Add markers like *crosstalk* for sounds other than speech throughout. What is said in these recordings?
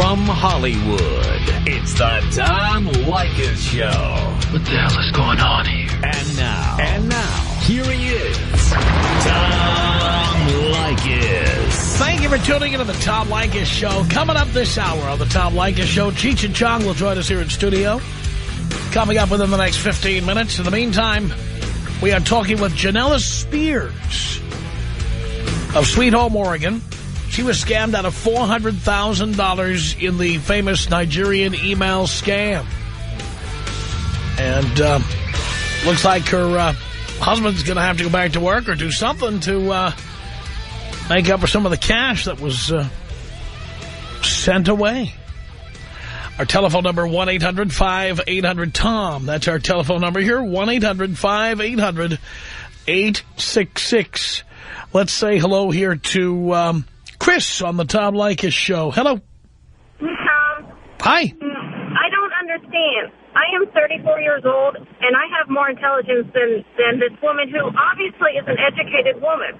From Hollywood, it's the Tom Leykis Show. What the hell is going on here? And now. And now. Here he is. Tom Leykis. Thank you for tuning into the Tom Leykis Show. Coming up this hour on the Tom Leykis Show, Cheech and Chong will join us here in studio. Coming up within the next 15 minutes. In the meantime, we are talking with Janella Spears of Sweet Home, Oregon. She was scammed out of $400,000 in the famous Nigerian email scam. And uh, looks like her uh, husband's going to have to go back to work or do something to uh, make up for some of the cash that was uh, sent away. Our telephone number, 1-800-5800-TOM. That's our telephone number here, 1-800-5800-866. Let's say hello here to um, Chris on the Tom Leykis show. Hello. Tom, Hi. I don't understand. I am 34 years old, and I have more intelligence than, than this woman who obviously is an educated woman.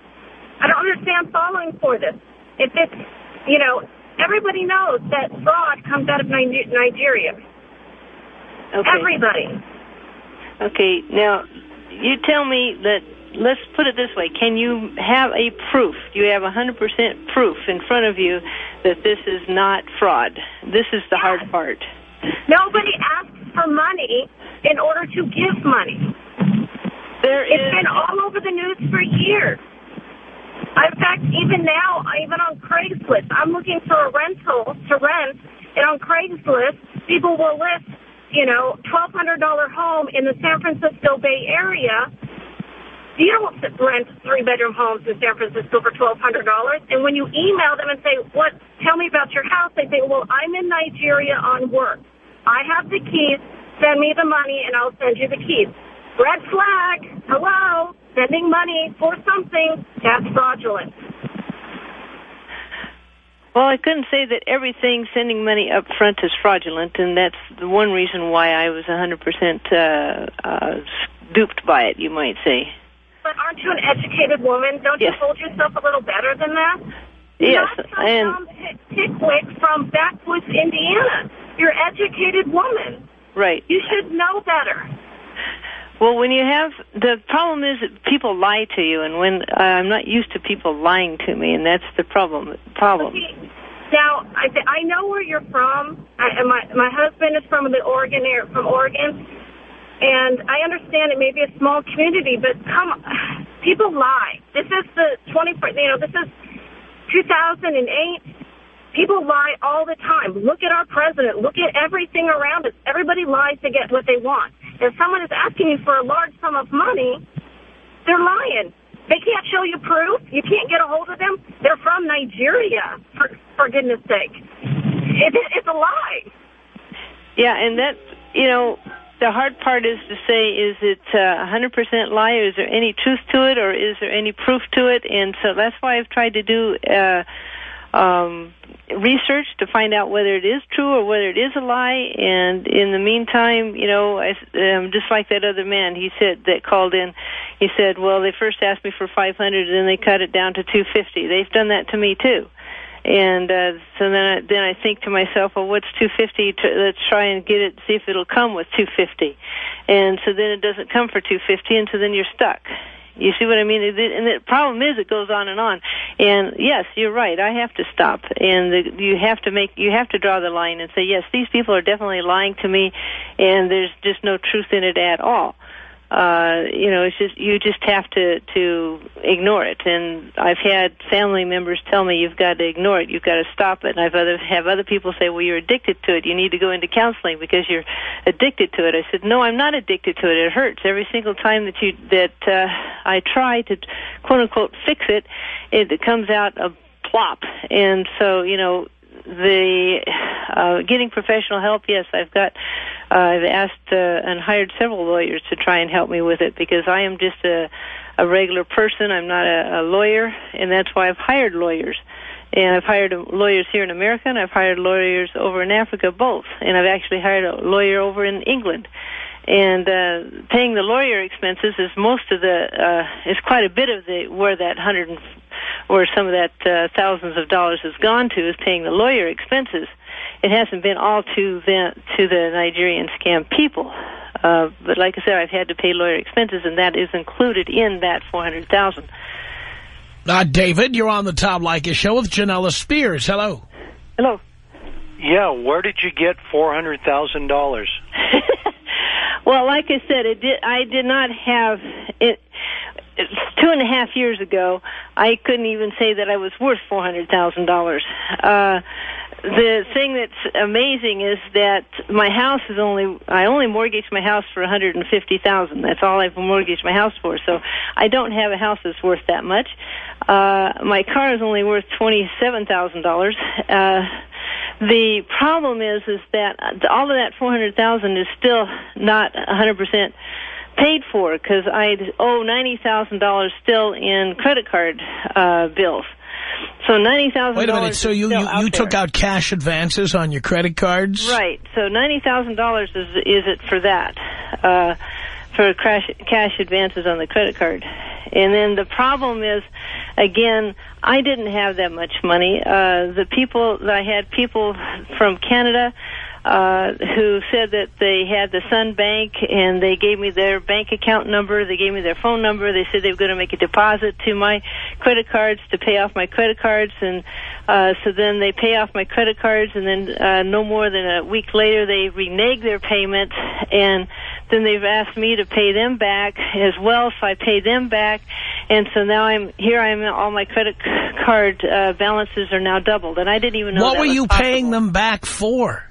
I don't understand falling for this. If it's, you know, everybody knows that fraud comes out of Nigeria. Okay. Everybody. Okay. Now, you tell me that. Let's put it this way: Can you have a proof? Do you have 100% proof in front of you that this is not fraud? This is the hard part. Nobody asks for money in order to give money. There It's is. been all over the news for years. In fact, even now, even on Craigslist, I'm looking for a rental to rent, and on Craigslist, people will list, you know, $1,200 home in the San Francisco Bay Area. You don't rent three-bedroom homes in San Francisco for $1,200. And when you email them and say, "What? Tell me about your house," they say, "Well, I'm in Nigeria on work. I have the keys. Send me the money, and I'll send you the keys." Red flag. Hello. Sending money for something that's fraudulent. Well, I couldn't say that everything sending money up front is fraudulent, and that's the one reason why I was 100% uh, uh, duped by it, you might say. But aren't you an educated woman? Don't Yes. you hold yourself a little better than that? Yes, Not some and Pickwick from backwoods Indiana. You're an educated woman. right. You should know better. Well, when you have the problem is that people lie to you, and when uh, I'm not used to people lying to me, and that's the problem. Problem. See, Now, I, I know where you're from. I, and my my husband is from the Oregon area, from Oregon, and I understand it may be a small community, but come, people lie. This is the 24. You know, this is 2008. People lie all the time. Look at our president. Look at everything around us. Everybody lies to get what they want. If someone is asking you for a large sum of money, they're lying. They can't show you proof. You can't get a hold of them. They're from Nigeria, for, for goodness sake. It, it's a lie. Yeah, and that you know, the hard part is to say, is it uh, 100% lie, or is there any truth to it, or is there any proof to it? And so that's why I've tried to do uh, um, research to find out whether it is true or whether it is a lie. And in the meantime, you know, I, um, just like that other man, he said that called in. He said, "Well, they first asked me for 500, and then they cut it down to 250. They've done that to me too." And uh, so then, I, then I think to myself, well, what's 250? To, let's try and get it, see if it'll come with 250. And so then it doesn't come for 250, and so then you're stuck. You see what I mean? And the problem is, it goes on and on. And yes, you're right. I have to stop, and the, you have to make, you have to draw the line and say, yes, these people are definitely lying to me, and there's just no truth in it at all uh you know it's just you just have to to ignore it. And i've had family members tell me you've got to ignore it. You've got to stop it. And i've other have other people say well you're addicted to it. You need to go into counseling because you're addicted to it. I said no i'm not addicted to it. It hurts. Every single time that you that uh i try to quote unquote fix it it, it comes out a plop. And so you know the uh, getting professional help, yes, I've got. Uh, I've asked uh, and hired several lawyers to try and help me with it because I am just a, a regular person. I'm not a, a lawyer, and that's why I've hired lawyers. And I've hired lawyers here in America, and I've hired lawyers over in Africa, both. And I've actually hired a lawyer over in England. And uh, paying the lawyer expenses is most of the uh, is quite a bit of the where that hundred where some of that uh, thousands of dollars has gone to is paying the lawyer expenses. It hasn't been all to the to the Nigerian scam people. Uh, but like I said, I've had to pay lawyer expenses, and that is included in that four hundred thousand. Uh, David, you're on the Tom Leykis show with Janella Spears. Hello. Hello. Yeah, where did you get four hundred thousand dollars? *laughs* well, like I said, it did. I did not have it. Two and a half years ago, I couldn't even say that I was worth four hundred thousand dollars. The thing that's amazing is that my house is only I only mortgaged my house for one hundred and fifty thousand. That's all I've mortgaged my house for. So I don't have a house that's worth that much. Uh, my car is only worth twenty seven thousand dollars. Uh, the problem is is that all of that four hundred thousand is still not hundred percent paid for because I owe ninety thousand dollars still in credit card uh, bills. So ninety thousand. Wait a minute. So you you, you took out cash advances on your credit cards, right? So ninety thousand dollars is is it for that? Uh, for cash cash advances on the credit card, and then the problem is, again, I didn't have that much money. Uh, the people I had people from Canada uh, who said that they had the Sun Bank and they gave me their bank account number. They gave me their phone number. They said they were going to make a deposit to my credit cards to pay off my credit cards. And uh, so then they pay off my credit cards, and then uh, no more than a week later they renege their payment, and then they've asked me to pay them back as well. So I pay them back, and so now I'm here. I'm all my credit card uh, balances are now doubled, and I didn't even know. What were you possible. paying them back for?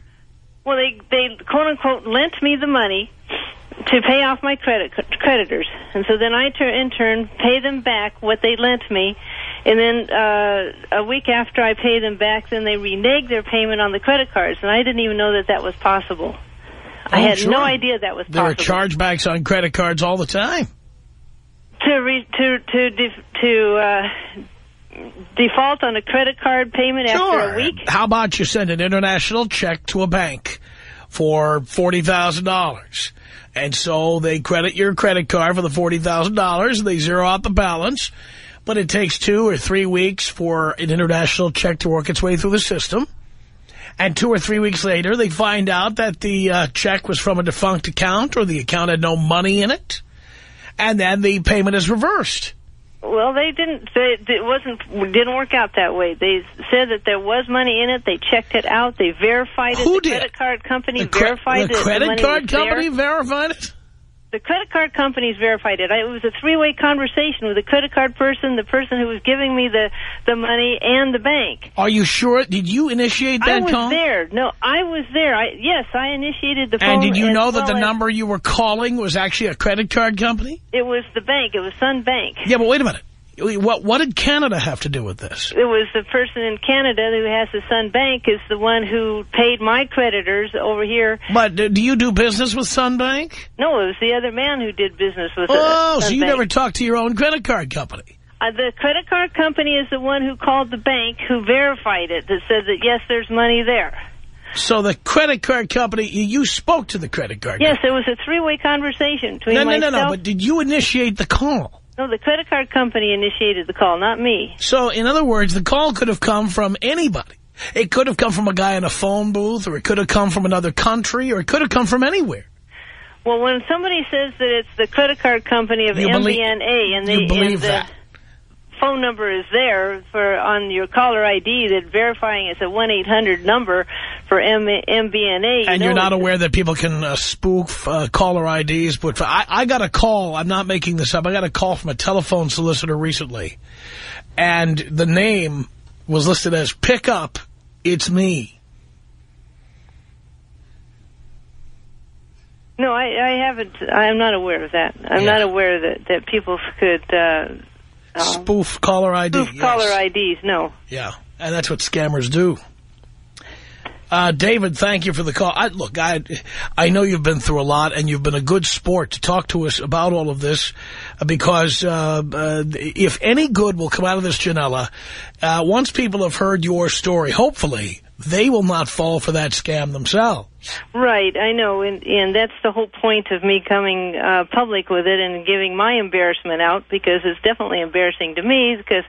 Well, they they quote unquote lent me the money to pay off my credit creditors, and so then I turn in turn pay them back what they lent me, and then uh, a week after I pay them back, then they renege their payment on the credit cards, and I didn't even know that that was possible. Oh, I had sure. no idea that was there possible. There are chargebacks on credit cards all the time. To re, to to to uh, default on a credit card payment sure. after a week? How about you send an international check to a bank for $40,000? And so they credit your credit card for the $40,000. They zero out the balance. But it takes two or three weeks for an international check to work its way through the system. And two or three weeks later, they find out that the uh, check was from a defunct account or the account had no money in it. And then the payment is reversed. Well, they didn't. They, it wasn't. Didn't work out that way. They said that there was money in it. They checked it out. They verified it. Who the did? credit card company the verified the it. Credit the money card company there. verified it. The credit card companies verified it. I, it was a three-way conversation with the credit card person, the person who was giving me the the money, and the bank. Are you sure? Did you initiate that I was call? there. No, I was there. I yes, I initiated the phone. And did you know that the number you were calling was actually a credit card company? It was the bank. It was Sun Bank. Yeah, but wait a minute. What what did Canada have to do with this? It was the person in Canada who has the Sun Bank is the one who paid my creditors over here. But do you do business with Sun Bank? No, it was the other man who did business with Oh, so you Bank. never talked to your own credit card company. Uh, the credit card company is the one who called the bank who verified it that said that, yes, there's money there. So the credit card company, you, spoke to the credit card Yes, it was a three-way conversation between No, no, no, no, but did you initiate the call? No, the credit card company initiated the call, not me. So, in other words, the call could have come from anybody. It could have come from a guy in a phone booth, or it could have come from another country, or it could have come from anywhere. Well, when somebody says that it's the credit card company of You believe- MBNA and, they, believe and the that. Phone number is there for on your caller ID that verifying it's a 1-800 number for M MBNA. you And you're not aware that people can uh, spoof uh, caller IDs. But I, I got a call. I'm not making this up. I got a call from a telephone solicitor recently. And the name was listed as Pick Up, It's Me. No, I, I haven't. I'm not aware of that. I'm Yeah. not aware that that people could uh, um, Spoof caller ID. spoof yes. caller IDs. No. Yeah, and that's what scammers do. Uh, David, thank you for the call. I, look, I I know you've been through a lot, and you've been a good sport to talk to us about all of this, uh, because uh, uh, if any good will come out of this, Janella, uh, once people have heard your story, hopefully they will not fall for that scam themselves. Right, I know, and and that's the whole point of me coming uh, public with it and giving my embarrassment out because it's definitely embarrassing to me. Because,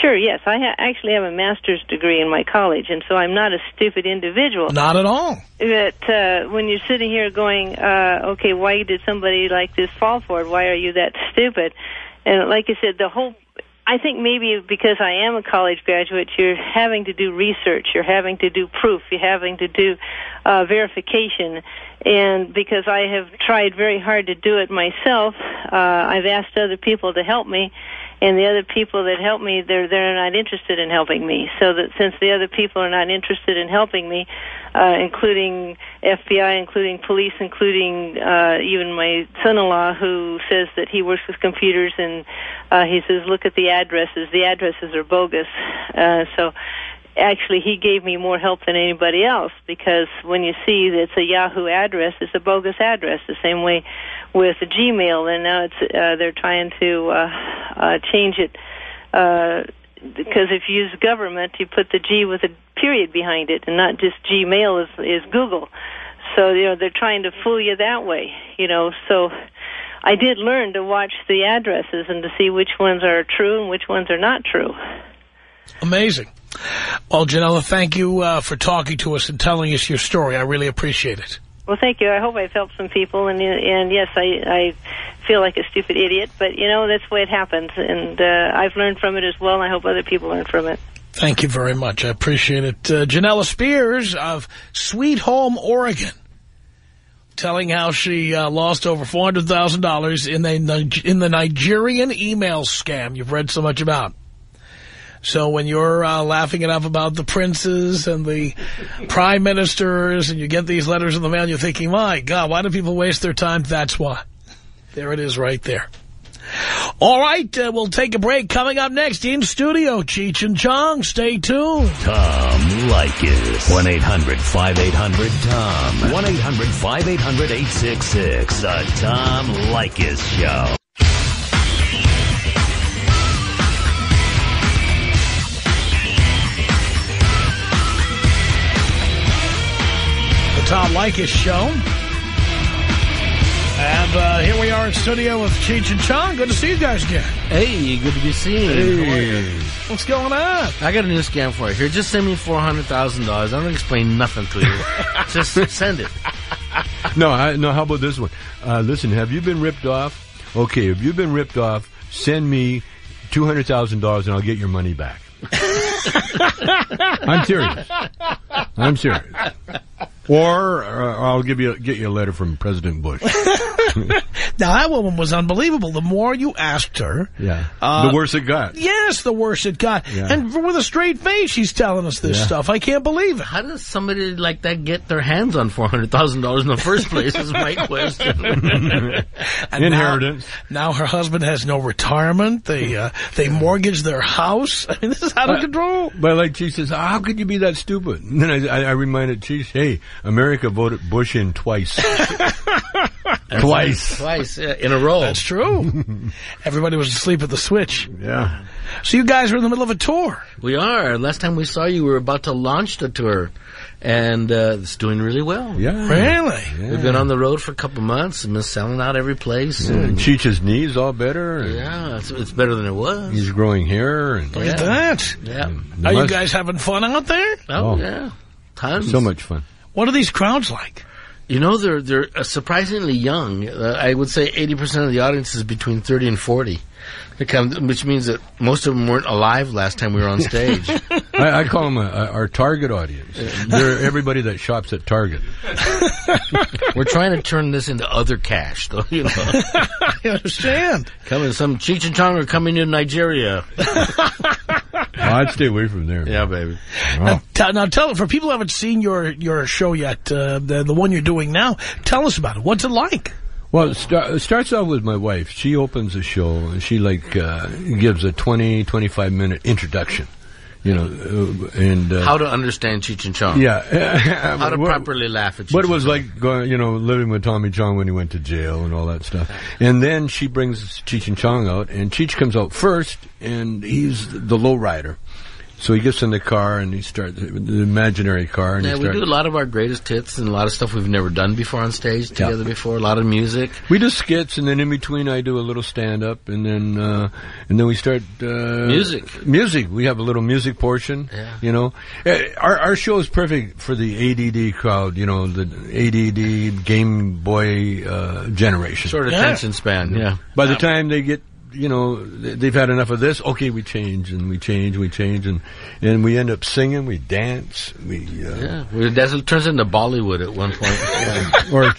sure, yes, I ha- actually have a master's degree in my college, and so I'm not a stupid individual. Not at all. But uh, when you're sitting here going, uh, okay, why did somebody like this fall for it? Why are you that stupid? And like I said, the whole I think maybe because I am a college graduate, you're having to do research, you're having to do proof, you're having to do uh, verification, and because I have tried very hard to do it myself, uh, I've asked other people to help me, and the other people that help me, they're they're not interested in helping me. So that since the other people are not interested in helping me, uh, including FBI, including police, including uh, even my son-in-law who says that he works with computers and uh, he says, look at the addresses. The addresses are bogus. Uh, so actually he gave me more help than anybody else because when you see it's a Yahoo address, it's a bogus address. The same way with Gmail, and now it's uh, they're trying to uh, uh, change it. Uh, because if you use government, you put the G with a period behind it, and not just Gmail is is Google. So you know they're trying to fool you that way. You know, so I did learn to watch the addresses and to see which ones are true and which ones are not true. Amazing. Well, Janella, thank you uh, for talking to us and telling us your story. I really appreciate it. Well, thank you. I hope I've helped some people, and and yes, I I feel like a stupid idiot, but you know that's the way it happens, and uh, I've learned from it as well, and I hope other people learn from it. Thank you very much. I appreciate it. Uh, Janella Spears of Sweet Home, Oregon, telling how she uh, lost over $400,000 in the, in the Nigerian email scam you've read so much about. So when you're uh, laughing enough about the princes and the prime ministers and you get these letters in the mail, you're thinking, my God, why do people waste their time? That's why. There it is right there. All right, uh, we'll take a break. Coming up next in studio, Cheech and Chong. Stay tuned. Tom Leykis. 1-800-5800-TOM. 1-800-5800-866. The Tom Leykis Show. Tom Leykis Show. And uh, here we are in studio with Cheech and Chong. Good to see you guys again. Hey, good to be seen. What's going on? I got a new scam for you. Here, just send me $400,000. I don't explain nothing to you. *laughs* just send it. No, I, no. How about this one? Uh, listen, have you been ripped off? Okay, if you've been ripped off, send me two hundred thousand dollars, and I'll get your money back. *laughs* I'm serious. I'm serious. Or uh, I'll give you get you a letter from President Bush. *laughs* Now, that woman was unbelievable. The more you asked her, Yeah, Uh, the worse it got. yes, the worse it got. Yeah. And with a straight face, she's telling us this Yeah. stuff. I can't believe it. How does somebody like that get their hands on $400,000 in the first place is my *laughs* question. *laughs* And Inheritance. Now, now her husband has no retirement. They uh, they mortgage their house. I mean, this is out of Uh, control. But like she says, how could you be that stupid? And then I, I, I reminded Cheech, hey, America voted Bush in twice. *laughs* twice. Twice in a row. That's true. *laughs* Everybody was asleep at the switch. Yeah. So you guys were in the middle of a tour. We are. Last time we saw you, we were about to launch the tour. And uh, it's doing really well. Yeah. Really? We've been on the road for a couple months and been selling out every place. And And Cheech's knees all better. yeah, it's, it's better than it was. He's growing hair and Look at that. Yeah. the Are you guys having fun out there? Oh, Oh. yeah. Tons. so much fun. What are these crowds like? You know, they're they're uh, surprisingly young. Uh, I would say 80% of the audience is between 30 and 40. They come, which means that most of them weren't alive last time we were on stage. *laughs* I, I call them a, a, our target audience. They're everybody that shops at Target. *laughs* we're trying to turn this into other cash, though. You know, *laughs* I understand. coming some Cheech and Chong are coming to Nigeria. Oh, I'd stay away from there. Yeah, baby. Now, t- now tell for people who haven't seen your your show yet, uh, the the one you're doing now. Tell us about it. What's it like? Well, it, start, starts off with my wife. She opens the show and she like uh, gives a 20, 25 minute introduction. You know, uh, and uh, How to understand Cheech and Chong. yeah, *laughs* How to What- properly laugh at Cheech But it was like going, you know, living with Tommy Chong when he went to jail and all that stuff. And then she brings Cheech and Chong out, and Cheech comes out first, and he's the low rider. So he gets in the car and he starts the imaginary car and Yeah, he we do a lot of our greatest hits and a lot of stuff we've never done before on stage together before. A lot of music. We do skits, and then in between, I do a little stand up, and then uh, and then we start uh, Music. Music. We have a little music portion. Yeah. You know, Uh, our our show is perfect for the ADD crowd. You know, the ADD Game Boy uh, generation. Short attention span. Yeah. By the time they get, you know, they've had enough of this. Okay, we change and we change, and we change, and and we end up singing, we dance, we uh, Yeah. We- That's, it turns into Bollywood at one point. *laughs* Yeah. or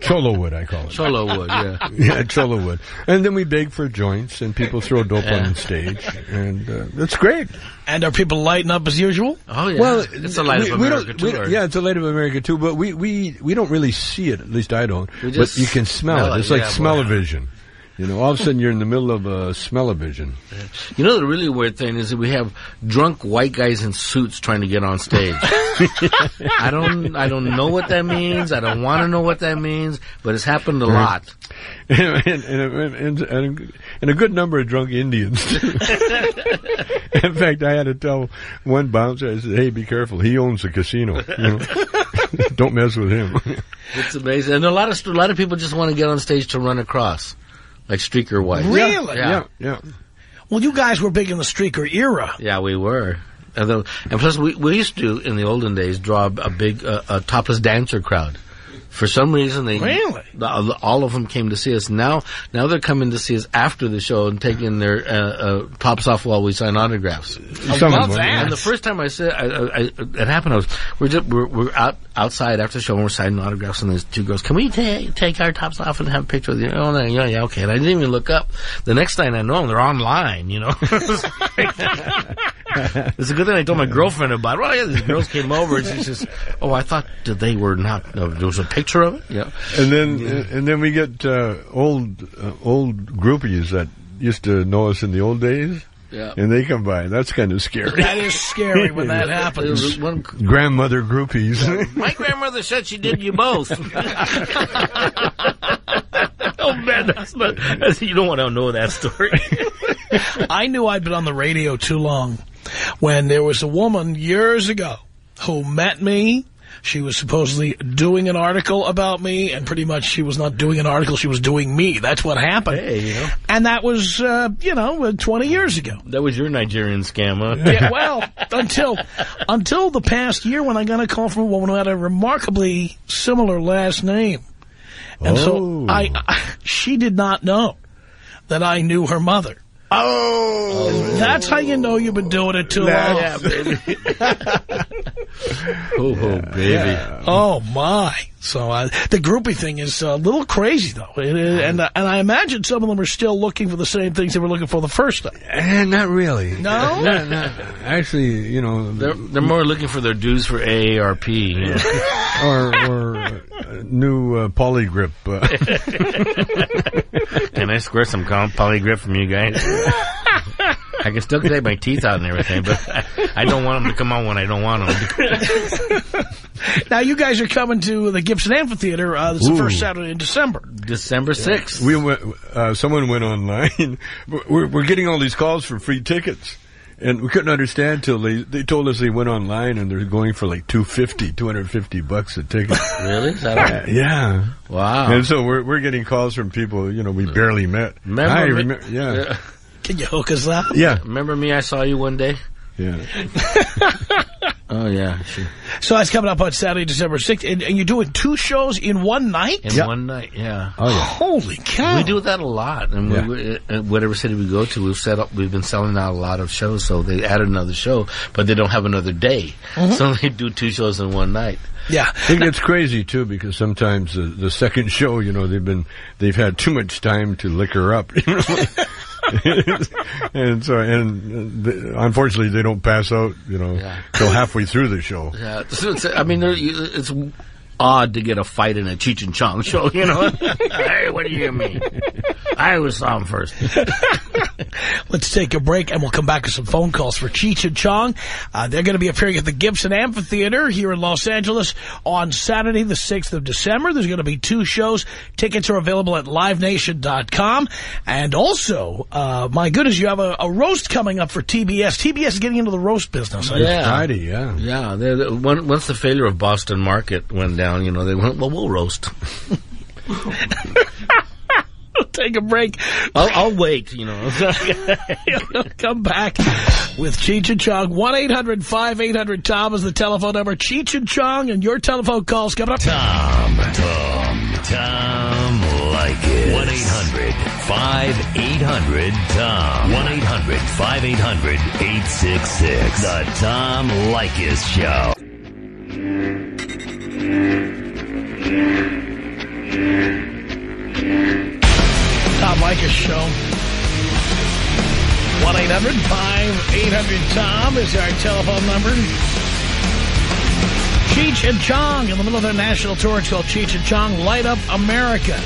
Cholo wood, I call it. Cholo wood. Yeah. *laughs* yeah, Cholo wood. And then we beg for joints, and people throw dope Yeah. on stage, and uh, that's great. And are people lighting up as usual? Oh yeah. Well, it's a light we, of America don't, we tour. don't- yeah, it's a light of America too. But we we we don't really see it. At least I don't. We But you can smell, smell it. it, It's like yeah, smell-o-vision. You know, all of a sudden you're in the middle of a smell-o-vision. You know the really weird thing is that we have drunk white guys in suits trying to get on stage. *laughs* I don't I don't know what that means. I don't want to know what that means, but it's happened a lot. *laughs* and, and, and, and, and, and a good number of drunk Indians. *laughs* In fact, I had to tell one bouncer, I said, "Hey, be careful. He owns a casino. You know? Don't mess with him." It's amazing, and a lot of a lot of people just want to get on stage to run across, like streaker white. Really? Yeah. yeah, yeah. Well, you guys were big in the streaker era. Yeah, we were. And, the, and plus, we, we used to, in the olden days, draw a big uh, a topless dancer crowd. For some reason, they Really? the- all of them came to see us. Now, now they're coming to see us after the show and taking their uh, uh, tops off while we sign autographs. Some love of them, that. And the first time I said I, I, I, it happened, I was we're just we're, we're out outside after the show and we're signing autographs and there's two girls. Can we take take our tops off and have a picture with you? Oh, no, yeah, yeah, okay. And I didn't even look up. The next thing I know, they're online. You know, *laughs* *laughs* it's a good thing I told my girlfriend about. it. Well, yeah, these girls came over and she says, "Oh, I thought that they were not. No, there was a picture of it. Yeah, And then and then we get uh, old uh, old groupies that used to know us in the old days, yeah." and they come by. That's kind of scary. That is scary when that *laughs* happens. one *laughs* Grandmother groupies. My grandmother said she did you both. oh man, that's not. That's, you don't want to know that story. I knew I'd been on the radio too long when there was a woman years ago who met me. She was supposedly doing an article about me, and pretty much she was not doing an article, she was doing me. That's what happened. hey, you know, And that was, uh, you know, uh, 20 years ago. that was your Nigerian scam, huh? Yeah, *laughs* well, until until the past year when I got a call from a woman who had a remarkably similar last name. And Oh. so I, I, she did not know that I knew her mother. Oh, That's how you know you've been doing it too long. Yeah, baby. *laughs* oh, oh, baby. Oh my! So uh, the groupie thing is a little crazy, though, It is- and uh, and I imagine some of them are still looking for the same things they were looking for the first time. Eh, not really. No? *laughs* Not- not- actually, you know, They're they're more looking for their dues for AARP. You *laughs* know? or, or uh, new uh, Poligrip. Uh, *laughs* Can I square some com- Poligrip from you guys? *laughs* I can still take my teeth out and everything, but I, I don't want them to come on when I don't want them. *laughs* Now you guys are coming to the Gibson Amphitheater. Uh, this is the first Saturday in December. December 6th. we went. Uh, someone went online. We're, we're getting all these calls for free tickets. And we couldn't understand till they, they told us they went online and they're going for like 250, 250 bucks a ticket. *laughs* Really? Is that right? yeah. Wow. And so we're we're getting calls from people, you know, we barely met. Remember Hi, me- yeah. Yeah. Can you hook us up? Yeah. Remember me? I saw you one day. Yeah. *laughs* Oh yeah, sure. So that's coming up on Saturday, December 6th. And, and you're doing two shows in one night? In Yeah. one night, yeah. Oh, yeah. Holy cow. We do that a lot, and Yeah. we, we, uh, whatever city we go to, we've set up. We've been selling out a lot of shows, so they added another show, but they don't have another day, so they do two shows in one night. Yeah. It gets crazy too because sometimes the, the second show, you know, they've been they've had too much time to liquor up, *laughs* you know? *laughs* and so and uh, the, unfortunately they don't pass out, you know, Yeah. till halfway through the show. Yeah, so it's, I mean, it's odd to get a fight in a Cheech and Chong show, you know. *laughs* hey, what do you mean? I was saw him first. *laughs* Let's take a break, and we'll come back with some phone calls for Cheech and Chong. Uh, they're going to be appearing at the Gibson Amphitheater here in Los Angeles on Saturday, the 6th of December. There's going to be two shows. Tickets are available at livenation.com. And also, uh, my goodness, you have a, a roast coming up for TBS. TBS is getting into the roast business. Yeah. Friday, yeah. Yeah, they're, they're- once the failure of Boston Market went down, you know, they went, well, we'll roast. *laughs* take a break. I'll, I'll wait, you know. *laughs* Come back with Cheech and Chong. 1-800-5800-TOM is the telephone number. Cheech and Chong and your telephone calls coming up. Tom, Tom, Tom Leykis. 1 800 5800 Tom. 1 800 5800 866. The Tom Leykis Show. Tom Leykis Show. 1-800-5800-TOM is our telephone number. Cheech and Chong in the middle of their national tour. It's called Cheech and Chong Light Up America.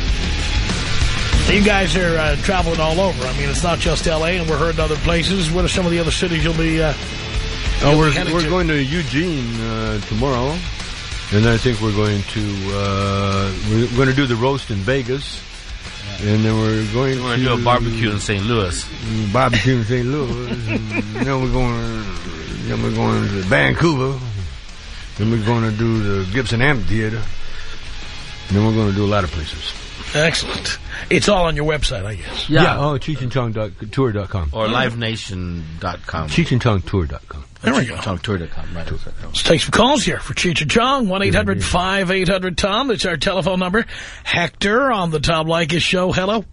You guys are uh, traveling all over. I mean, it's not just L.A., and we're heard in other places. What are some of the other cities you'll be... Uh, Oh, we're we're to- going to Eugene uh, tomorrow, and I think we're going to uh, we're going to do the roast in Vegas, and then we're going We're to do a barbecue in St. Louis. barbecue in St. Louis. *laughs* and then we're going. Then we're going to Vancouver. Then we're going to do the Gibson Amphitheater. And then we're going to do a lot of places. Excellent. It's all on your website, I guess. Yeah. Oh, CheechandChongTour.com. Or livenation.com. CheechandChongTour.com. There we go. CheechandChongTour.com, right. Let's take some calls here for Cheech and Chong. 1-800-5800-TOM. That's our telephone number. Hector on the Tom Leykis Show. Hello.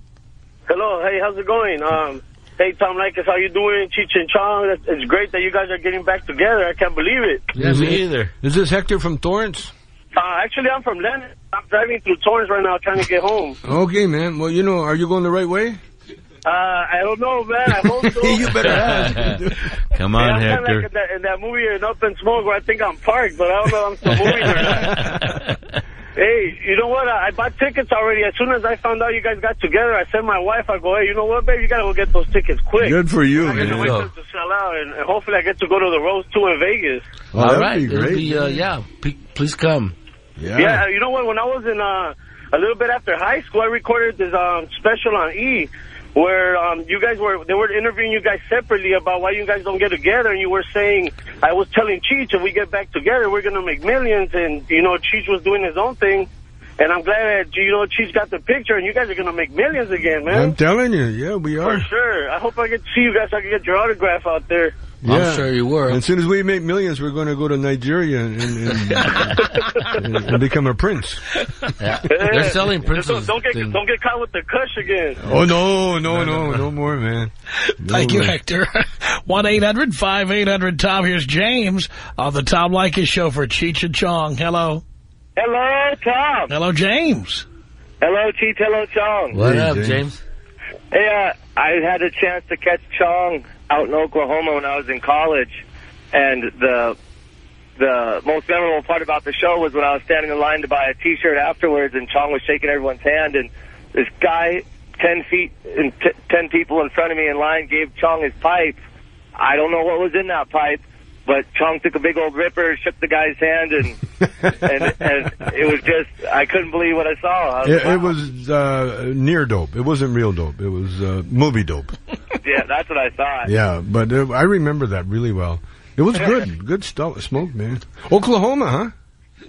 Hello, hey, how's it going? Um, hey, Tom Leykis, how you doing? Cheech and Chong, it's, it's great that you guys are getting back together. I can't believe it. Yeah, me either. Is this Hector from Torrance? Uh, actually, I'm from Lennon. I'm driving through Torrance right now trying to get home. Okay, man. Well, you know, are you going the right way? Uh, I don't know, man. I hope so. you better ask. *laughs* Come Yeah, on, I'm Hector. like in that, in that movie, in Up in Smoke, where I think I'm parked, but I don't know if I'm still moving or not. *laughs* Hey, you know what? I, I bought tickets already. As soon as I found out you guys got together, I sent my wife, I go, hey, you know what, babe? You got to go get those tickets quick. Good for you, I can't man. wait go. to sell out, and, and hopefully I get to go to the Rose 2 in Vegas. Oh, All that'd be great. be, uh, yeah, please come. Yeah. Yeah, you know what? When I was in uh, a little bit after high school, I recorded this um, special on E, where um, you guys were they were interviewing you guys separately about why you guys don't get together, and you were saying I was telling Cheech if we get back together, we're gonna make millions, and you know Cheech was doing his own thing. And I'm glad that, you know, Cheech got the picture, and you guys are going to make millions again, man. I'm telling you, yeah, we are. For sure. I hope I get to see you guys so I can get your autograph out there. Yeah. I'm sure you were. As soon as we make millions, we're going to go to Nigeria and, and, and, *laughs* and become a prince. Yeah. They're selling Just princes. Don't, don't get thing. don't get caught with the kush again. Oh no, no, no, no more, man. No Thank you. Hector. *laughs* 1-800-5800-TOM. Here's James on the Tom Leykis Show for Cheech and Chong. Hello. Hello, Tom. Hello, James. Hello, Cheech. Hello, Chong. What Hey, up, James. James? Hey, uh, I had a chance to catch Chong out in Oklahoma when I was in college, and the the most memorable part about the show was when I was standing in line to buy a T-shirt afterwards, and Chong was shaking everyone's hand, and this guy, ten feet and t ten people in front of me in line, gave Chong his pipe. I don't know what was in that pipe, but Chong took a big old ripper, shook the guy's hand, and *laughs* and, and it was just I couldn't believe what I saw. I was It, like, it was uh, near dope. It wasn't real dope. It was uh, movie dope. *laughs* yeah, that's what I thought. Yeah, but uh, I remember that really well. It was good. *laughs* Good stuff. Smoke, man. Oklahoma, huh?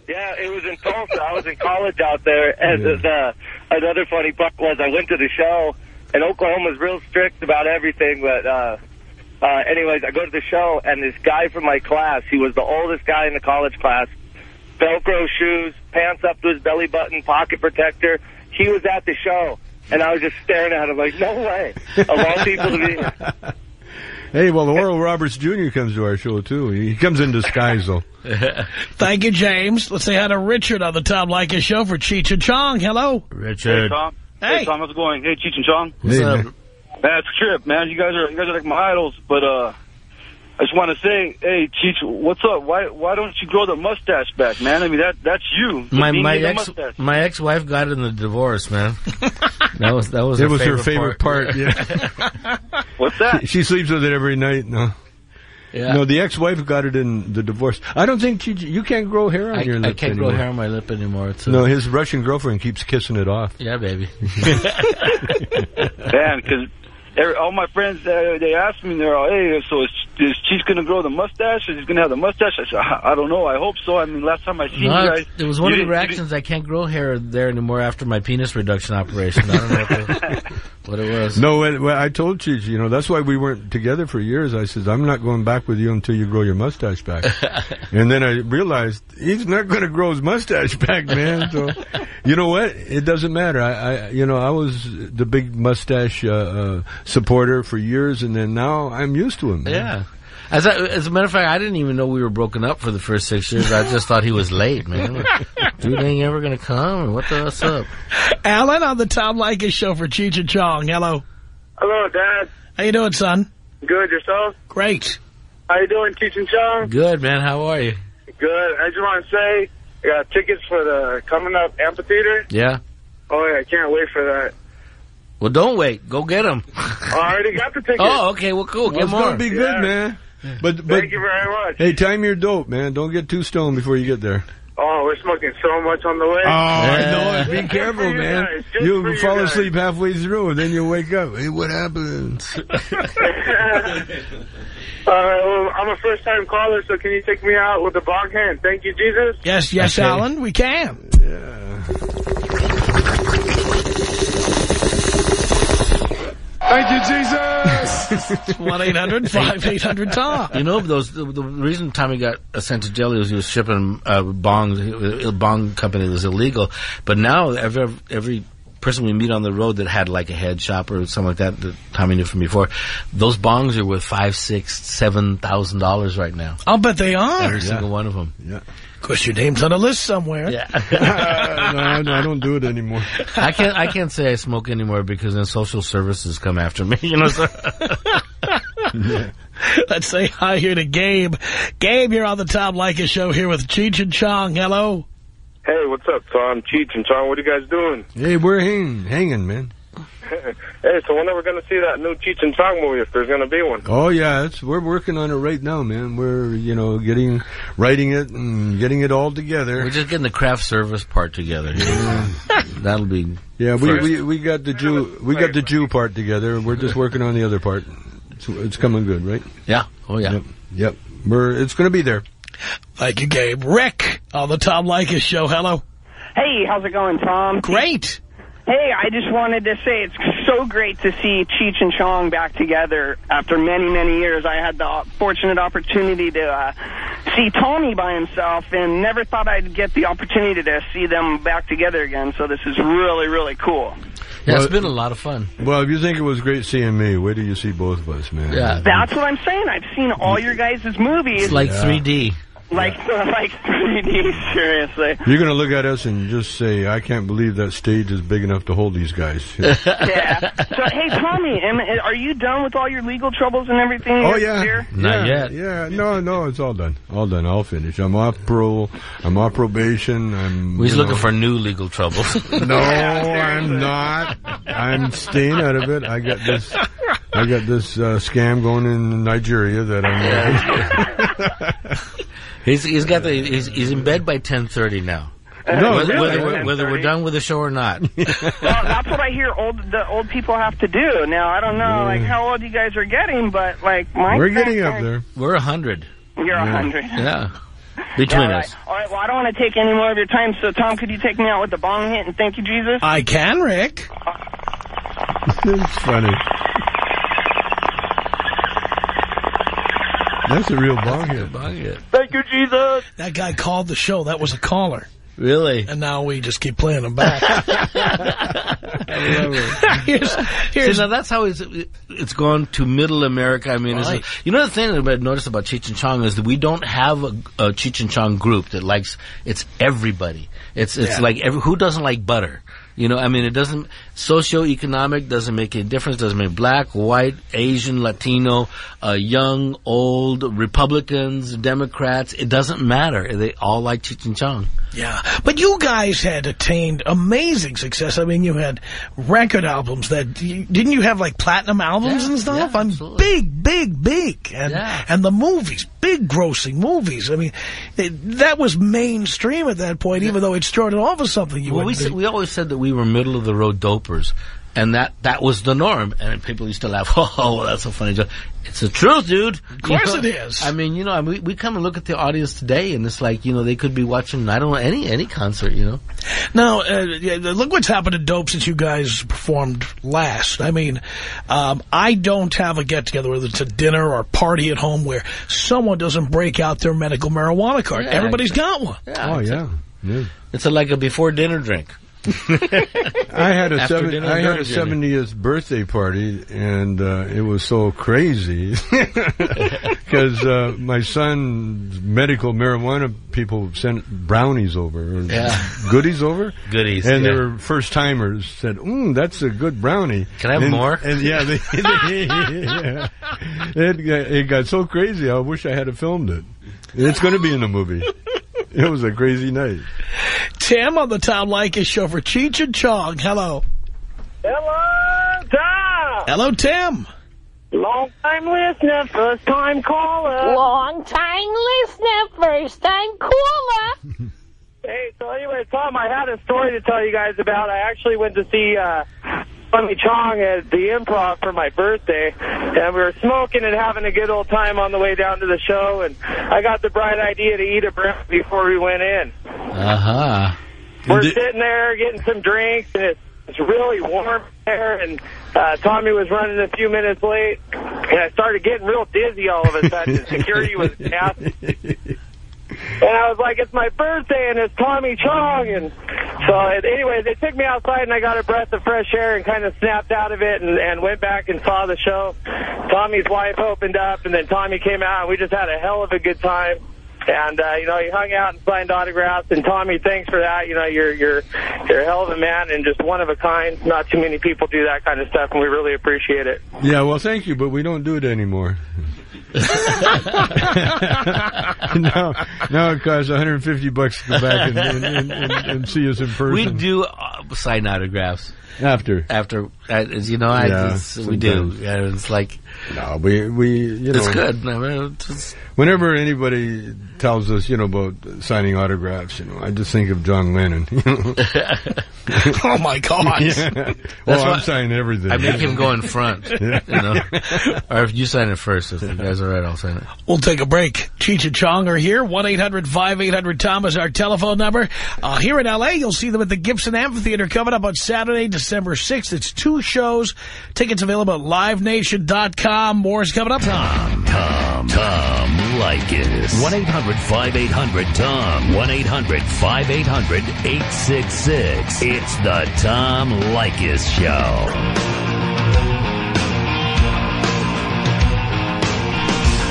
Yeah, it was in Tulsa. I was in college out there, and Yeah. the another funny part was I went to the show, and Oklahoma's real strict about everything. But uh, uh, anyways, I go to the show, and this guy from my class, he was the oldest guy in the college class, Velcro shoes, pants up to his belly button, pocket protector. He was at the show, and I was just staring at him like, no way, of all people to be. *laughs* Hey, well, Oral Roberts Jr. comes to our show too. He comes in disguise though. *laughs* Thank you, James. Let's say hi to Richard on the Tom Leykis Show for Cheech and Chong. Hello. Richard. Hey, Tom. Hey. Tom, how's it going? Hey, Cheech and Chong. What's Hey, up? man. Man, it's a trip, man. You guys are you guys are like my idols, but uh, I just want to say, hey, Cheech, what's up? Why why don't you grow the mustache back, man? I mean, that that's you. The My my ex mustache. my ex wife got it in the divorce, man. *laughs* that was that was It her was her favorite favorite part. Yeah. *laughs* What's that? *laughs* she sleeps with it every night. No. Yeah. No, the ex-wife got it in the divorce. I don't think you, you can't grow hair on I, your lip I can't anymore. grow hair on my lip anymore. It's a- No, his Russian girlfriend keeps kissing it off. yeah, baby. Man, because all my friends, uh, they asked me, they're all, hey, so is, is Cheech going to grow the mustache? Is he going to have the mustache? I said, I, I don't know. I hope so. I mean, last time I seen No, you guys... it was one of the reactions. I can't grow hair there anymore after my penis reduction operation. I don't know *laughs* what, it was. No, when, when I told Cheech, you know, that's why we weren't together for years. I said, I'm not going back with you until you grow your mustache back. *laughs* and then I realized he's not going to grow his mustache back, man. So, you know what? It doesn't matter. I, I you know, I was the big mustache uh, uh, supporter for years, and then now I'm used to him. man. Yeah. As a, as a matter of fact, I didn't even know we were broken up for the first six years. I just thought he was late, man. *laughs* Dude ain't ever gonna come. What the what's up? Alan on the Tom Leykis show for Cheech and Chong. Hello. Hello, Dad. How you doing, son? Good, yourself? Great. How you doing, Cheech and Chong? Good, man. How are you? Good. I just want to say, I got tickets for the coming up amphitheater. Yeah. Oh, yeah, I can't wait for that. Well, don't wait. Go get them. I already got the tickets. *laughs* Oh, okay. Well, cool. Well, Get it's more. going to be good, Yeah. man. But, but, Thank you very much. hey, time your dope, man. Don't get too stoned before you get there. Oh, we're smoking so much on the way. Oh, I know. it. Be careful, you man. guys, just for You'll you fall guys. asleep halfway through, and then you'll wake up. Hey, what happens? *laughs* *laughs* All right, well, I'm a first-time caller, so can you take me out with a bong hit? Thank you, Jesus. Yes, yes, Okay. Alan, we can. Thank you, Jesus. *laughs* 1-800-5800-TOM. You know, those the, the reason Tommy got uh, sent to jail was he was shipping uh, bongs. Bong company was illegal, but now every every person we meet on the road that had like a head shop or something like that that Tommy knew from before, those bongs are worth five, six, seven thousand dollars right now. I'll bet they are. Every single one of them. Yeah. Of course, your name's on a list somewhere. Yeah. *laughs* *laughs* no, no, I don't do it anymore. I can't. I can't say I smoke anymore because then social services come after me. *laughs* You know. So. Let's say hi here to Gabe. Gabe, you're on the Tom Leykis show here with Cheech and Chong. Hello. Hey, what's up, Tom? Cheech and Tom, what are you guys doing? Hey, we're hanging, hanging, man. *laughs* Hey, so when are we going to see that new Cheech and Chong movie, if there's going to be one? Oh yeah, it's we're working on it right now, man. We're you know getting writing it and getting it all together. We're just getting the craft service part together. *laughs* That'll be. Yeah, we, first. we we got the Jew we got the Jew part together. We're just working on the other part. It's, it's coming good, right? Yeah. Oh yeah. Yep. Yep. We're it's going to be there. Thank you, Gabe. Rick on the Tom Leykis show. Hello. Hey, how's it going, Tom? Great. Hey, I just wanted to say it's so great to see Cheech and Chong back together after many, many years. I had the fortunate opportunity to uh, see Tommy by himself and never thought I'd get the opportunity to see them back together again. So this is really, really cool. Yeah, Well- it's been a lot of fun. Well, if you think it was great seeing me, wait till you see both of us, man. Yeah. That's what I'm saying. I've seen all your guys' movies. It's like Yeah. 3D. Like, *laughs* like 3D, seriously. You're going to look at us and just say, "I can't believe that stage is big enough to hold these guys." *laughs* Yeah. So, hey, Tommy, am, are you done with all your legal troubles and everything? Oh yeah, career? Not yeah, yet. Yeah, no, no, it's all done. All done. I'll finish. I'm off parole. I'm off probation. I'm. We're looking know- for new legal troubles. *laughs* No, I'm not. I'm staying out of it. I got this. I got this uh, scam going in Nigeria that I'm. He's he's got the he's, he's in bed by 10:30 now. No, whether, really? whether, we're- whether we're done with the show or not. *laughs* well, that's what I hear old the old people have to do. Now I don't know like how old you guys are getting, but like my We're getting up there. We're a hundred. You're a hundred. Yeah. Between All right. us. All right. Well, I don't want to take any more of your time. So, Tom, could you take me out with the bong hit and thank you, Jesus? I can, Rick. Uh, it's funny. That's a real bong hit. Thank you, Jesus. That guy called the show. That was a caller. Really? And now we just keep playing them back. here's, *laughs* *laughs* here's, See, now that's how it's, it's gone to middle America. I mean, it's- Right. you know the thing that I've noticed about Cheech and Chong is that we don't have a, a Cheech and Chong group that likes, it's everybody. It's, it's Yeah. like, every, who doesn't like butter? You know, I mean, it doesn't, socioeconomic doesn't make a difference. Doesn't make black, white, Asian, Latino, uh, young, old, Republicans, Democrats. It doesn't matter. They all like Cheech and Chong. Yeah, but you guys had attained amazing success. I mean, you had record albums that you, didn't you have like platinum albums Yeah, and stuff? yeah, I'm absolutely. big, big, big, and Yeah. and the movies, big grossing movies. I mean, it, that was mainstream at that point, even though it started off as something you Well, we said, we always said that we were middle of the road dopers, and that that was the norm. And people used to laugh. *laughs* Oh, well, that's so funny. joke." It's the truth, dude. Of course it is. I mean, you know, I mean, we, we come and look at the audience today, and it's like you know they could be watching I don't know any any concert. You know, Now, uh, yeah, look what's happened to Dope since you guys performed last. I mean, um, I don't have a get-together, whether it's a dinner or a party at home, where someone doesn't break out their medical marijuana card. Yeah, Everybody's exactly. got one. yeah, Oh, it's yeah. yeah. it's a, like a before dinner drink. I had a seven, I had a seventieth birthday party, and uh, it was so crazy *laughs* because uh, my son's medical marijuana people sent brownies over, or Yeah. goodies over, Goodies, and yeah. they were first timers. Said, "Mm, that's a good brownie." Can I have and, more? And yeah, they, *laughs* they- yeah. It, it got so crazy. I wish I had filmed it. It's going to be in the movie. It was a crazy night. Tim on the Tom Leykis show for Cheech and Chong. Hello. Hello, Tom. Hello, Tim. Long time listener, first time caller. Long time listener, first time caller. *laughs* Hey, so anyway, Tom, I had a story to tell you guys about. I actually went to see uh, Tommy Chong at the Improv for my birthday, and we were smoking and having a good old time on the way down to the show, and I got the bright idea to eat a breakfast before we went in. Uh huh. We're Did- sitting there getting some drinks, and it's, it's really warm there, and uh, Tommy was running a few minutes late, and I started getting real dizzy all of a sudden. Security was *laughs* asking and I was like, it's my birthday, and it's Tommy Chong. And so, and anyway, they took me outside, and I got a breath of fresh air and kind of snapped out of it and, and went back and saw the show. Tommy's wife opened up, and then Tommy came out, and we just had a hell of a good time. And, uh, you know, he hung out and signed autographs. And, Tommy, thanks for that. You know, you're, you're, you're a hell of a man and just one of a kind. Not too many people do that kind of stuff, and we really appreciate it. Yeah, well, thank you, but we don't do it anymore. *laughs* no, now it costs 150 bucks to go back and, and, and, and, and see us in person. We do sign autographs after. after, uh, you know, I Yeah, just, we do. sometimes. Yeah, it's like No, we we you know it's good. I mean, it's- Whenever anybody tells us, you know, about signing autographs, you know, I just think of John Lennon. You *laughs* know? Oh, my *laughs* God. yeah. Well, I'm why- signing everything. I make him go in front. *laughs* Yeah. You know, or if you sign it first, if you guys are right, I'll sign it. We'll take a break. Cheech and Chong are here. 1-800-5800-TOM is our telephone number. Uh, here in L.A., you'll see them at the Gibson Amphitheater coming up on Saturday, December 6th. It's two shows. Tickets available at LiveNation.com. More is coming up. Tom, Tom, Tom Leykis. 1-800-5800-TOM. 1-800-5800-866. It's the Tom Leykis Show.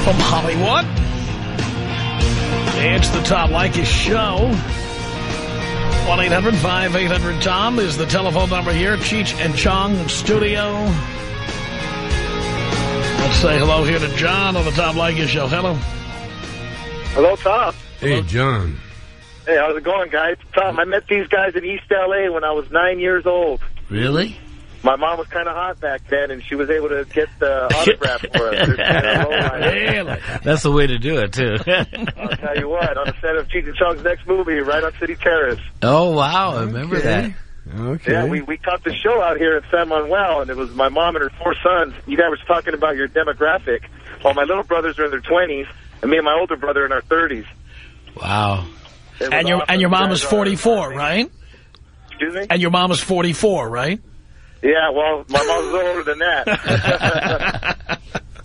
From Hollywood, it's the Tom Leykis Show. 1-800-5800-TOM is the telephone number here. Cheech and Chong Studio. Let's say hello here to John on the Tom Leykis Show. Hello. Hello, Tom. Hey, John. Hey, how's it going, guys? Tom, I met these guys in East L.A. when I was nine years old. Really? My mom was kind of hot back then, and she was able to get the autograph for us. There's kind of a low *laughs* line. Really? That's the way to do it, too. I'll tell you what, on the set of Cheech and Chong's next movie, right on City Terrace. oh, wow. I remember that. Okay. Yeah, we, we caught the show out here at San Manuel, and it was my mom and her four sons. You guys were talking about your demographic. Well, my little brothers are in their 20s, and me and my older brother are in our 30s. Wow. And your, awesome. and your mom guys is 44, right? Excuse me? And your mom is 44, right? Yeah, well, my mom's a little older than that. *laughs*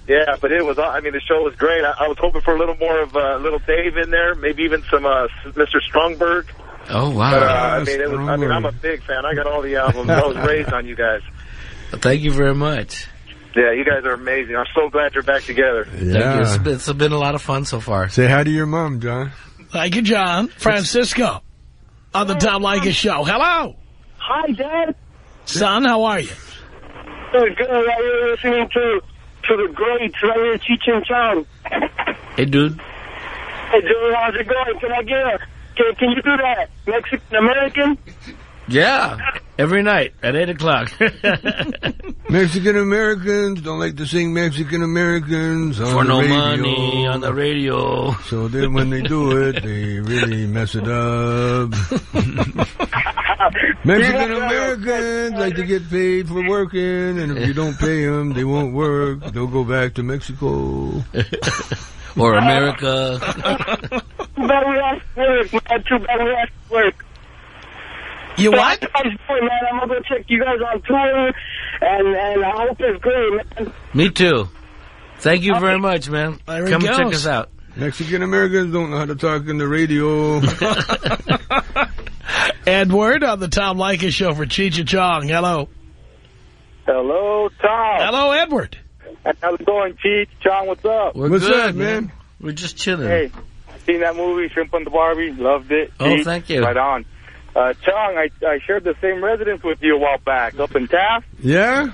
yeah, but it was, I mean, the show was great. I, I was hoping for a little more of uh, little Dave in there, maybe even some uh, Mr. Strongberg. Oh, But, uh, wow. I mean, it was, I mean, I'm a big fan. I got all the albums. I was raised on you guys. Thank you very much. Yeah, you guys are amazing. I'm so glad you're back together. Thank you. Yeah. It's been, it's been a lot of fun so far. Say hi to your mom, John. Thank you, John. Francisco on the Tom Leykis Show. Hello. Hi, Dad. Son, how are you? Uh, good, good. Right here listening to to the greats right here, Cheech and Chong. Hey, dude. Hey, dude, how's it going? Can I get a... Can, can you do that? Mexican-American? Yeah, every night at 8 o'clock. *laughs* Mexican Americans don't like to sing Mexican Americans on For the no radio. money on the radio. So then when they do it, they really mess it up. *laughs* Mexican Americans like to get paid for working, and if you don't pay them, they won't work. They'll go back to Mexico. *laughs* Or America. Too bad we have to work, man. Too bad we have to work. You So what? How you guys man? I'm gonna go check you guys on tour, and and I hope it's great, man. Me too. Thank you very much, man. There he Come check us out. Mexican Americans don't know how to talk in the radio. *laughs* Edward on the Tom Leykis show for Cheech and Chong. Hello. Hello, Tom. Hello, Edward. How's it going, Cheech? Chong, what's up? We're What's good, up, man? We're just chilling. Hey, seen that movie, Shrimp on the Barbie? Loved it. Oh, Cheech, thank you. Right on. Uh, Chong, I, I shared the same residence with you a while back up in Taft. Yeah?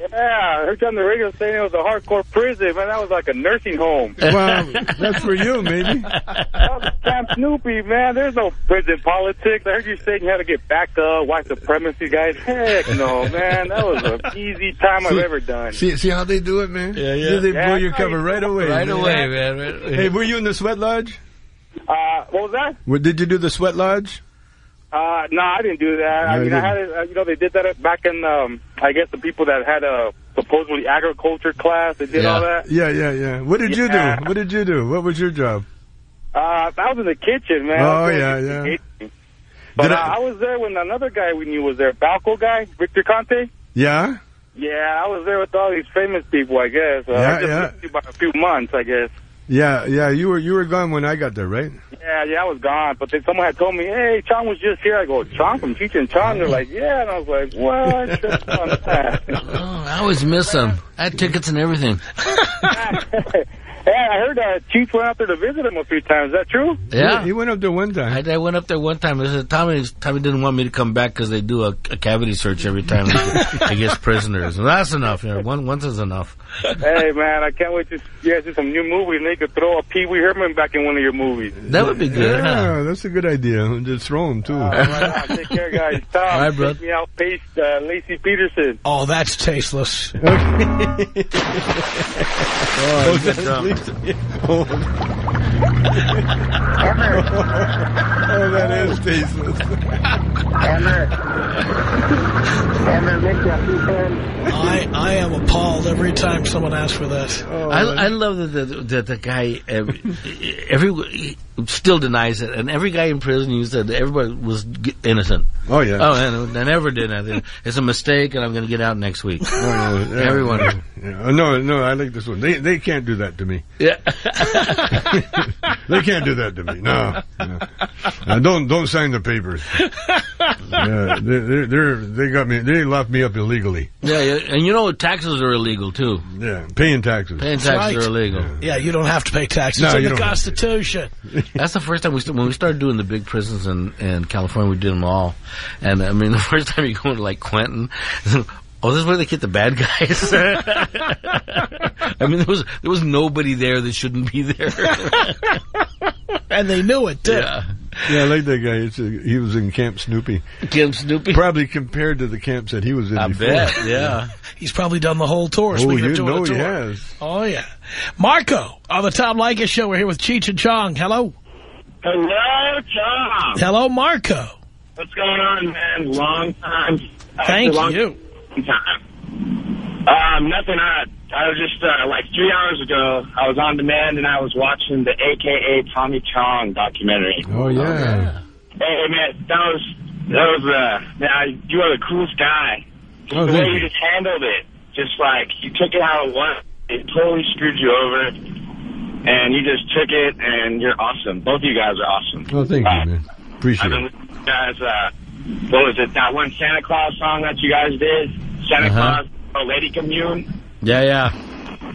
Yeah, I heard you on the radio saying it was a hardcore prison, man. That was like a nursing home. Well, that's for you, maybe. That was Camp Snoopy, man. There's no prison politics. I heard you saying you had to get back up, white supremacy guys. Heck no, man. That was an easy time I've ever done. See, see how they do it, man? Yeah, yeah. They Yeah, blow your cover know. right away. Right man. away, man. Right- Hey, were you in the sweat lodge? Uh, what was that? What, did you do the sweat lodge? Uh, no, I didn't do that. I No, you mean, I had it, uh, you know, they did that back in, um, I guess the people that had a supposedly agriculture class, they did Yeah. all that. Yeah, yeah, yeah. What did you do? What did you do? What was your job? Uh, I was in the kitchen, man. Oh, yeah, yeah. kitchen. But uh, I- I was there when another guy we knew was there, Balco guy, Victor Conte. Yeah? Yeah, I was there with all these famous people, I guess. Uh, Yeah, I just yeah. you by a few months, I guess. Yeah, yeah. You were you were gone when I got there, right? Yeah, yeah, I was gone. But then someone had told me, hey, Chong was just here. I go, Chong from Cheech and Chong? They're like, yeah. And I was like, what? *laughs* That's on that. Oh, I always miss them. I had tickets and everything. *laughs* Yeah, I heard uh, Cheech went out there to visit him a few times. Is that true? Yeah. He, he went up there one time. I, I went up there one time. Said Tommy, Tommy didn't want me to come back because they do a, a cavity search every time they get *laughs* prisoners. And that's enough. You know, one, once is enough. hey, man, I can't wait to you guys do some new movies. They could throw a Pee Wee Herman back in one of your movies. That would be good. yeah, Huh? that's a good idea. Just throw him too. All right, take care, guys. *laughs* Tom, All right, bro. take me out, paste uh, Laci Peterson. Oh, that's tasteless. *laughs* Oh, good job. oh, oh, that is tasteless. I I am appalled every time someone asks for that. I, I love that the, the, the guy, every, every, he still denies it. And every guy in prison used that everybody was innocent. Oh yeah. Oh, and I never did anything. *laughs* It's a mistake, and I'm going to get out next week. No, no, yeah, Everyone. Yeah, yeah. Oh, No, no, I like this one. They they can't do that to me. Yeah. *laughs* They can't do that to me. No, no. Uh, don't don't sign the papers. *laughs* Yeah, they they're, they're they got me. They locked me up illegally. yeah, yeah, and you know taxes are illegal too. Yeah, paying taxes. Paying taxes right. are illegal. Yeah, you don't have to pay taxes. No, it's in you the don't. Constitution. That's the first time we st- when we started doing the big prisons in in California. We did them all, and I mean *laughs* the first time you go into like Quentin. *laughs* Oh, this is where they get the bad guys. *laughs* I mean, there was there was nobody there that shouldn't be there. And they knew it, too. yeah, Yeah, I like that guy. It's a, he was in Camp Snoopy. Camp Snoopy. Probably compared to the camps that he was in I before. bet. Yeah. He's probably done the whole tour. Oh, Speaking you of doing know he has. Oh, yeah. Marco on the Tom Leykis show. We're here with Cheech and Chong. Hello. Hello, Tom. Hello, Marco. What's going on, man? Long time. Thank you. Long you. time. Um, nothing. I, I was just, uh, like three hours ago, I was on demand and I was watching the AKA Tommy Chong documentary. Oh yeah. Hey, man, that was, that was, uh, man, I, you are the coolest guy. Oh, the way you you. just handled it, just like, you took it how it was. It totally screwed you over. And you just took it, and you're awesome. Both of you guys are awesome. Oh, thank Uh, you, man. Appreciate I've been it. listening you guys, uh, what was it, that one Santa Claus song that you guys did? Santa Uh-huh. Claus, Oh Lady Commune? Yeah, yeah.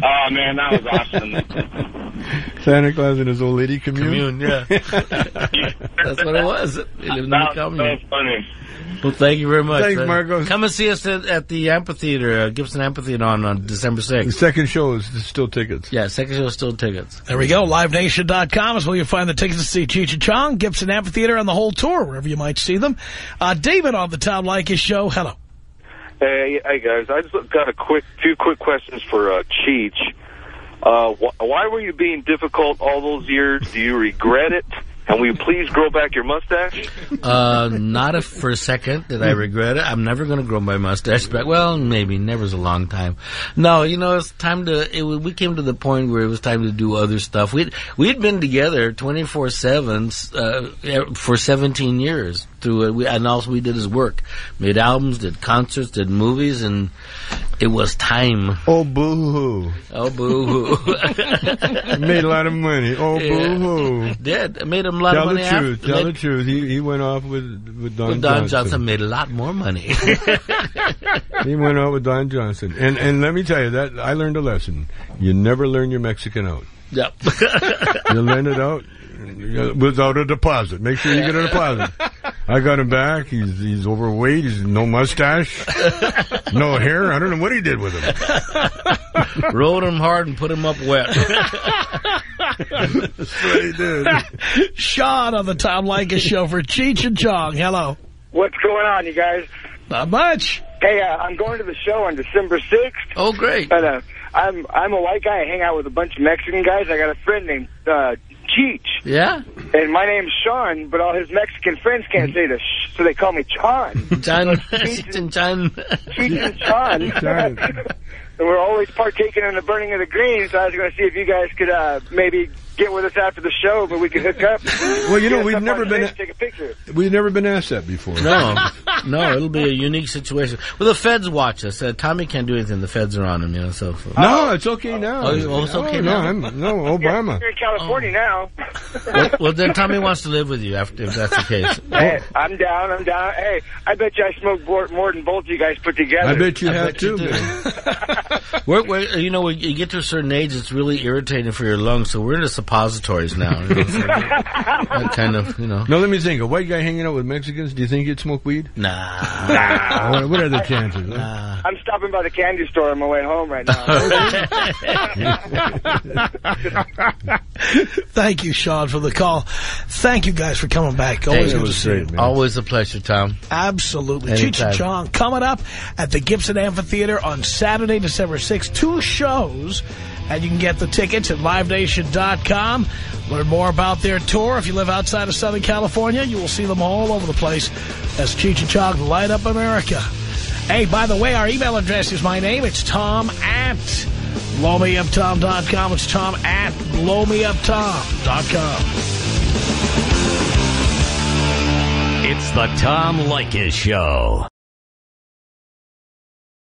Oh, man, that was awesome. *laughs* Santa Claus and his old lady commune. Commune, yeah. *laughs* That's what it was. They lived in the That was commune. so funny. Well, thank you very much. Thanks, Marcos. Come and see us at, at the amphitheater, uh, Gibson Amphitheater on, on December The 6th. second show is still tickets. Yeah, second show is still tickets. There we go. LiveNation.com is where you find the tickets to see Cheech and Chong, Gibson Amphitheater, and the whole tour, wherever you might see them. Uh, David on the Tom Leykis show. Hello. Hey, hey guys, I just got a quick, few quick questions for uh, Cheech. Uh, wh- why were you being difficult all those years? Do you regret it? Will you please grow back your mustache? Uh, not if for a second did I regret it. I'm never going to grow my mustache back. Well, maybe. Never's a long time. No, you know, it's time to, it, we came to the point where it was time to do other stuff. We'd, we'd been together 24-7, uh, for 17 years through it. We, and also we did his work. Made albums, did concerts, did movies, and it was time. Oh, boo-hoo. Oh, boo-hoo. *laughs* Made a lot of money. Oh, Yeah. boo-hoo. Did. I made him a lot Tell of money the truth. after. Tell made- the truth. He he went off with with Don, with Don Johnson. Johnson made a lot more money. *laughs* *laughs* He went off with Don Johnson. And and let me tell you that I learned a lesson. You never learn your Mexican out. Yep. You learn it out without a deposit. Make sure you get a deposit. *laughs* I got him back. He's he's overweight. He's no mustache, *laughs* no hair. I don't know what he did with him. *laughs* Rode him hard and put him up wet. That's what he did. Sean on the Tom Leykis show for Cheech and Chong. Hello. What's going on, you guys? Not much. Hey, uh, I'm going to the show on December 6th. Oh, great. And, uh, I'm I'm a white guy. I hang out with a bunch of Mexican guys. I got a friend named uh, Cheech. Yeah? And my name's Sean, but all his Mexican friends can't say the sh, so they call me Chon. John, John, John. Cheech and Chon. Chon. and we're always partaking in the burning of the green, so I was going to see if you guys could uh, maybe get with us after the show, but we could hook up. Well, you know, we've never been stage, Take a picture. We've never been asked that before. No, *laughs* no, it'll be a unique situation. Well, the feds watch us. Uh, Tommy can't do anything. The feds are on him, you know. So, so. No, it's okay now. Oh, oh, it's okay no, now? I'm, no, Obama. You're in California now. well, well, then *laughs* Tommy wants to live with you after if that's the case. *laughs* Hey, I'm down. I'm down. Hey, I bet you I smoke more, more than both of you guys put together. I bet you I have bet you too, do. man. *laughs* We're, we're, you know, when you get to a certain age, it's really irritating for your lungs. So we're into suppositories now. You know, so that kind of, you know. No, let me think. A white guy hanging out with Mexicans, do you think he'd smoke weed? Nah. Nah. What, what are the chances? huh? Nah. I'm stopping by the candy store on my way home right now. *laughs* Thank you, Sean, for the call. Thank you guys for coming back. Always Hey, good to see you. Always a pleasure, Tom. Absolutely. Anytime. Cheech Chong coming up at the Gibson Amphitheater on Saturday, December 6th. Two shows, and you can get the tickets at LiveNation.com. Learn more about their tour. If you live outside of Southern California, you will see them all over the place as Cheech and Chong light up America. Hey, by the way, our email address is my name. It's Tom at blowmeuptom.com. It's Tom at blowmeuptom.com. It's the Tom Leykis Show.